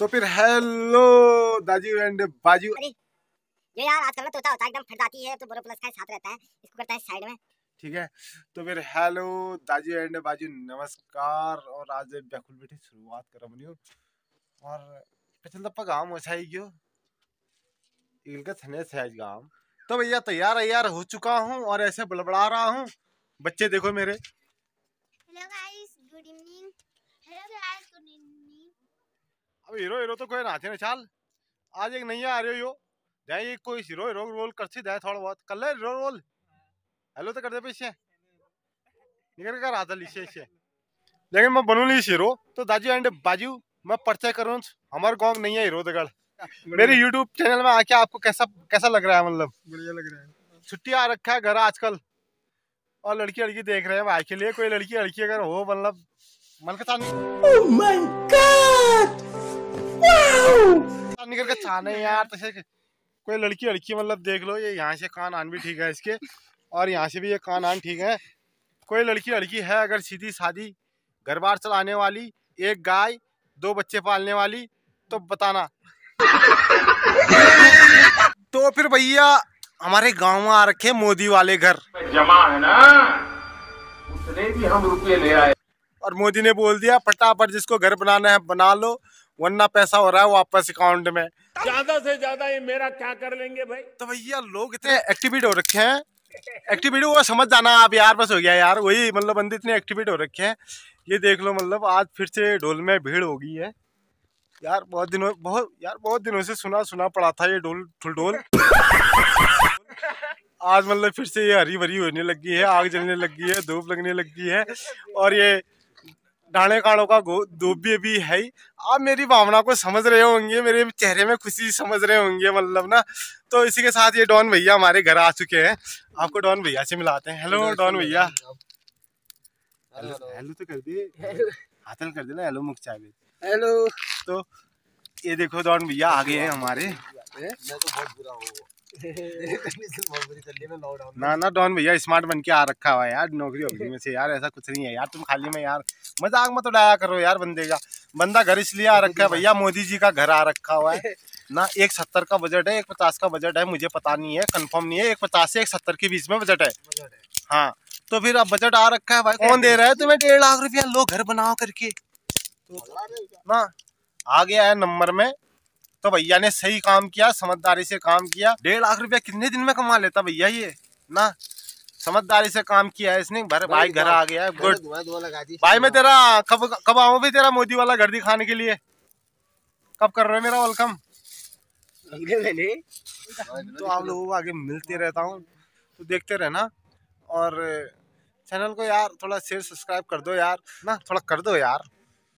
तो फिर hello दाजू and बाजू। ये यार आजकल ना तोता होता है एकदम फटदाती है तो बोरो प्लस का साथ रहता है इसको करता है साइड में। ठीक है तो फिर हेलो दाजू एंड बाजू नमस्कार और आज बैकुल बेटे शुरुआत कर बनी और पिछले दफ़ा गाँव मचाई गयो का थने से आज गाँव। तो भैया तैयार तैयार हो चुका हूँ और ऐसे बड़बड़ा रहा हूँ। बच्चे देखो मेरे। Hello guys good evening hello guys अब हीरो हीरो तो कोई नाचे ना चाल। आज एक नैया आ रही हो जाए एक कोई हीरो हीरो रोल कर सी जाए थोड़ा बहुत। कर ले हीरो रोल। हेलो तो कर दे पीछे निकल कर आता लीसे इसे। लेकिन मैं बनू ली हीरो। तो दाजू एंड बाजू मैं परिचय करूँ। हमारे गाँव नहीं है हीरो दगड़। मेरे यूट्यूब चैनल में आके आपको कैसा कैसा लग रहा है मतलब? बढ़िया लग रहा है। छुट्टी आ रखा है घर आजकल। और लड़की लड़की देख रहे हैं भाई के लिए कोई लड़की लड़की अगर हो मतलब मन का नहीं निकल के चाहने यार तसे कोई लड़की लड़की मतलब देख लो ये यहाँ से कान आन भी ठीक है इसके और यहाँ से भी ये कान आन ठीक है। कोई लड़की लड़की है अगर सीधी शादी घर बार चलाने वाली एक गाय दो बच्चे पालने वाली तो बताना। तो फिर भैया हमारे गाँव में आ रखे मोदी वाले घर। जमा है ना? उतने भी हम रुपये ले आए। और मोदी ने बोल दिया फटाफट जिसको घर बनाना है बना लो वरना पैसा हो रहा है वापस अकाउंट में। ज़्यादा से ज़्यादा ये मेरा क्या कर लेंगे भाई? तो भैया लोग इतने एक्टिवेट हो रखे हैं। एक्टिवेट वो समझ जाना आप यार बस हो गया यार। वही मतलब बंदे इतने एक्टिवेट हो रखे हैं। ये देख लो मतलब आज फिर से ढोल में भीड़ हो गई है। यार बहुत दिनों बहुत यार बहुत दिनों से सुना सुना पड़ा था ये ढोल ठुल ढोल आज मतलब फिर से ये हरी भरी होने लगी है आग जलने लगी है धूप लगने लगी है। और ये डाणे काणों का धूप भी अभी है ही। आप मेरी भावना को समझ रहे होंगे मेरे चेहरे में खुशी समझ रहे होंगे मतलब ना। तो इसी के साथ ये डॉन भैया हमारे घर आ चुके हैं। आपको डॉन भैया से मिलाते हैं। हेलो डॉन भैया। हेलो हेलो तो कर दिए। हाथल कर देना हेलो मुख चाय हेलो तो ये देखो डॉन भैया आ गए हैं हमारे। मैं तो बहुत बुरा हूँ ना ना डॉन भैया स्मार्ट बन के आ रखा हुआ यार नौकरी वोकरी में से यार ऐसा कुछ नहीं है यार तुम खाली में यार मज़ाक मत उड़ाया करो यार बंदे का। बंदा घर इसलिए आ रखा है भैया मोदी जी का घर आ रखा हुआ है। ना एक सत्तर का बजट है एक पचास का बजट है मुझे पता नहीं है कंफर्म नहीं है एक पचास से एक सत्तर के बीच में बजट है। हाँ। तो फिर अब बजट आ रखा है भाई कौन दे रहा है तुम्हें डेढ़ लाख रुपया? लो घर बनाओ करके। ना आ गया है नंबर में तो भैया ने सही काम किया समझदारी से काम किया। डेढ़ लाख रुपया कितने दिन में कमा लेता भैया ये? ना समझदारी से काम किया है इसने। भर भाई घर आ गया है गुड। भाई मैं तेरा कब कब आऊँ भी तेरा मोदी वाला घर दिखाने के लिए? कब कर रहे हो मेरा वेलकम तो आप लोगों को आगे मिलते रहता हूँ। तो देखते रहना। और चैनल को यार थोड़ा शेयर सब्सक्राइब कर दो यार। ना थोड़ा कर दो यार।